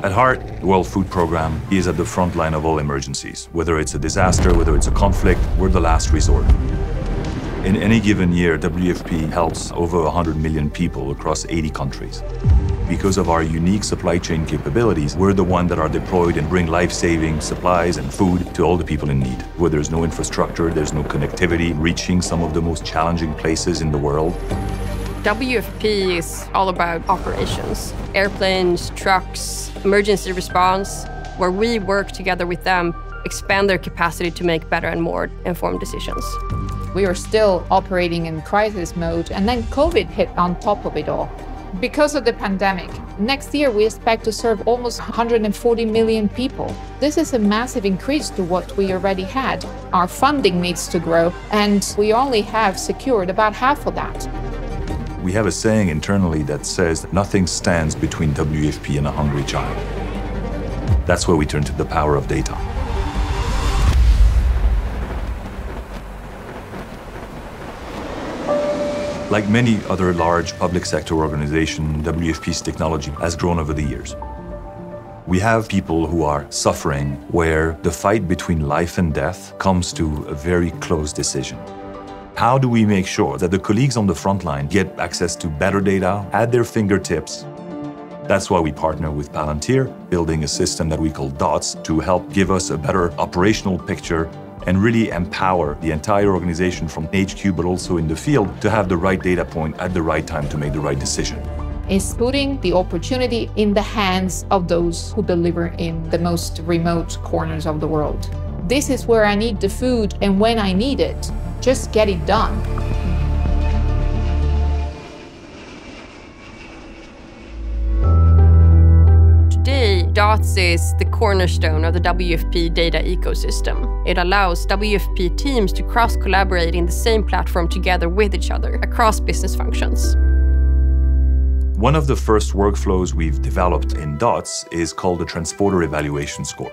At heart, the World Food Programme is at the front line of all emergencies. Whether it's a disaster, whether it's a conflict, we're the last resort. In any given year, WFP helps over 100 million people across 80 countries. Because of our unique supply chain capabilities, we're the one that are deployed and bring life-saving supplies and food to all the people in need. Where there's no infrastructure, there's no connectivity, reaching some of the most challenging places in the world. WFP is all about operations airplanes, trucks, emergency response, where we work together with them, expand their capacity to make better and more informed decisions. We are still operating in crisis mode, and then COVID hit on top of it all. Because of the pandemic, next year we expect to serve almost 140 million people. This is a massive increase to what we already had. Our funding needs to grow, and we only have secured about half of that. We have a saying internally that says nothing stands between WFP and a hungry child. That's where we turn to the power of data. Like many other large public sector organizations, WFP's technology has grown over the years. We have people who are suffering where the fight between life and death comes to a very close decision. How do we make sure that the colleagues on the front line get access to better data at their fingertips? That's why we partner with Palantir, building a system that we call DOTS to help give us a better operational picture and really empower the entire organization from HQ but also in the field to have the right data point at the right time to make the right decision. Is putting the opportunity in the hands of those who deliver in the most remote corners of the world. This is where I need the food and when I need it. Just get it done. Today, DOTS is the cornerstone of the WFP data ecosystem. It allows WFP teams to cross collaborate in the same platform together with each other across business functions. One of the first workflows we've developed in DOTS is called the Transporter Evaluation Score.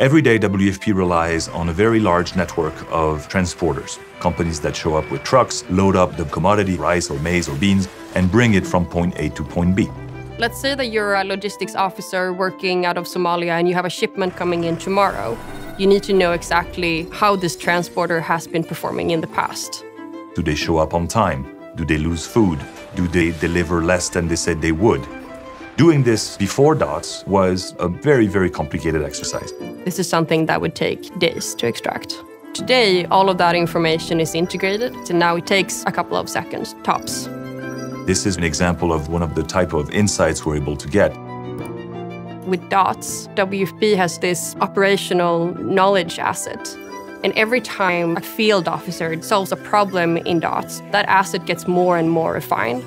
Every day, WFP relies on a very large network of transporters, companies that show up with trucks, load up the commodity, rice or maize or beans, and bring it from point A to point B. Let's say that you're a logistics officer working out of Somalia and you have a shipment coming in tomorrow. You need to know exactly how this transporter has been performing in the past. Do they show up on time? Do they lose food? Do they deliver less than they said they would? Doing this before DOTS was a very, very complicated exercise. This is something that would take days to extract. Today, all of that information is integrated, and now it takes a couple of seconds, tops. This is an example of one of the type of insights we're able to get. With DOTS, WFP has this operational knowledge asset. And every time a field officer solves a problem in DOTS, that asset gets more and more refined.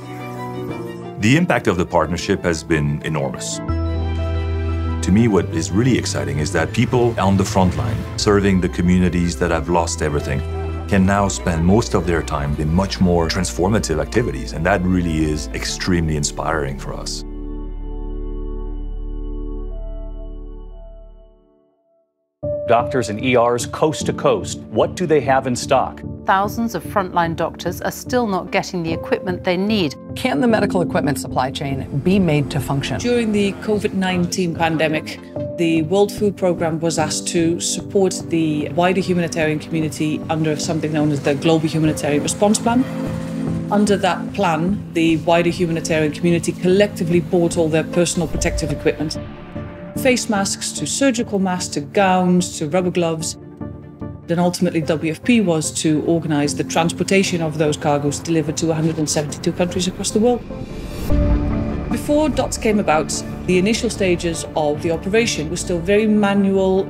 The impact of the partnership has been enormous. To me, what is really exciting is that people on the front line, serving the communities that have lost everything, can now spend most of their time in much more transformative activities. And that really is extremely inspiring for us. Doctors and ERs coast to coast, what do they have in stock? Thousands of frontline doctors are still not getting the equipment they need. Can the medical equipment supply chain be made to function? During the COVID 19 pandemic, the World Food Programme was asked to support the wider humanitarian community under something known as the Global Humanitarian Response Plan. Under that plan, the wider humanitarian community collectively bought all their personal protective equipment face masks to surgical masks to gowns to rubber gloves. Then ultimately, WFP was to organize the transportation of those cargoes delivered to 172 countries across the world. Before DOTS came about, the initial stages of the operation were still very manual.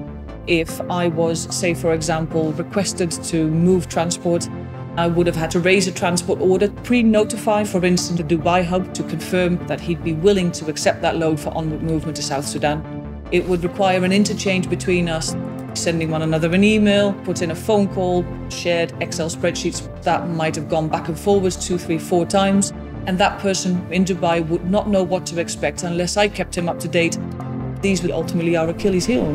If I was, say, for example, requested to move transport, I would have had to raise a transport order, pre notify, for instance, the Dubai hub to confirm that he'd be willing to accept that load for onward movement to South Sudan. It would require an interchange between us, sending one another an email, put in a phone call, shared Excel spreadsheets that might have gone back and forwards two, three, four times. And that person in Dubai would not know what to expect unless I kept him up to date. These were ultimately our Achilles heel.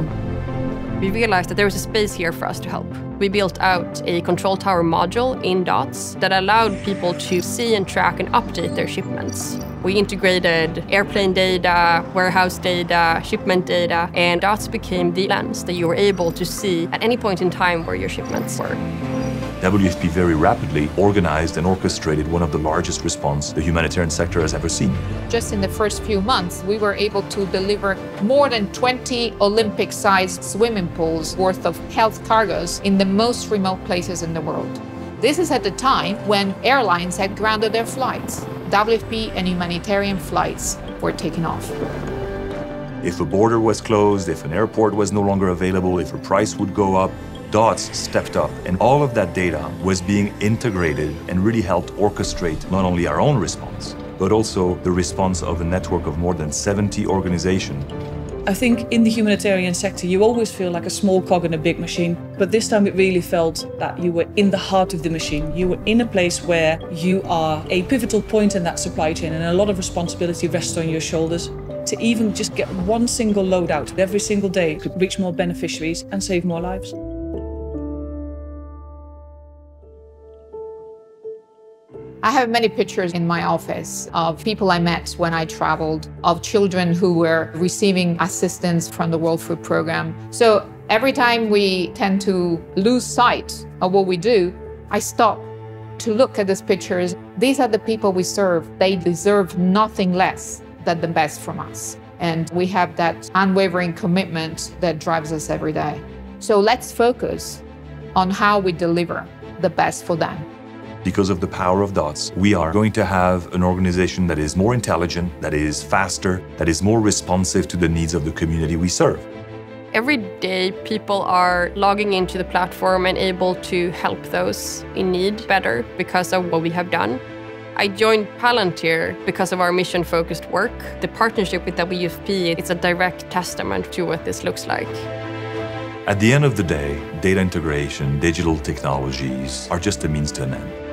We realized that there was a space here for us to help. We built out a control tower module in DOTS that allowed people to see and track and update their shipments. We integrated airplane data, warehouse data, shipment data, and DOTS became the lens that you were able to see at any point in time where your shipments were. WFP very rapidly organized and orchestrated one of the largest response the humanitarian sector has ever seen. Just in the first few months, we were able to deliver more than 20 Olympic sized swimming pools worth of health cargoes in the most remote places in the world. This is at the time when airlines had grounded their flights. WFP and humanitarian flights were taken off. If a border was closed, if an airport was no longer available, if a price would go up, DOTS stepped up, and all of that data was being integrated and really helped orchestrate not only our own response, but also the response of a network of more than 70 organizations. I think in the humanitarian sector, you always feel like a small cog in a big machine. But this time it really felt that you were in the heart of the machine. You were in a place where you are a pivotal point in that supply chain, and a lot of responsibility rests on your shoulders. To even just get one single load out every single day could reach more beneficiaries and save more lives. I have many pictures in my office of people I met when I traveled, of children who were receiving assistance from the World Food Program. So every time we tend to lose sight of what we do, I stop to look at these pictures. These are the people we serve. They deserve nothing less than the best from us. And we have that unwavering commitment that drives us every day. So let's focus on how we deliver the best for them because of the power of dots, we are going to have an organization that is more intelligent, that is faster, that is more responsive to the needs of the community we serve. Every day, people are logging into the platform and able to help those in need better because of what we have done. I joined Palantir because of our mission focused work. The partnership with WFP is a direct testament to what this looks like. At the end of the day, data integration, digital technologies are just a means to an end.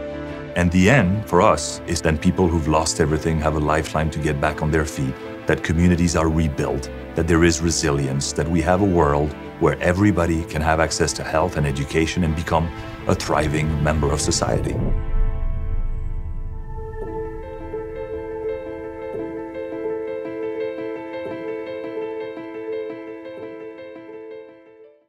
And the end for us is then people who've lost everything have a lifeline to get back on their feet, that communities are rebuilt, that there is resilience, that we have a world where everybody can have access to health and education and become a thriving member of society.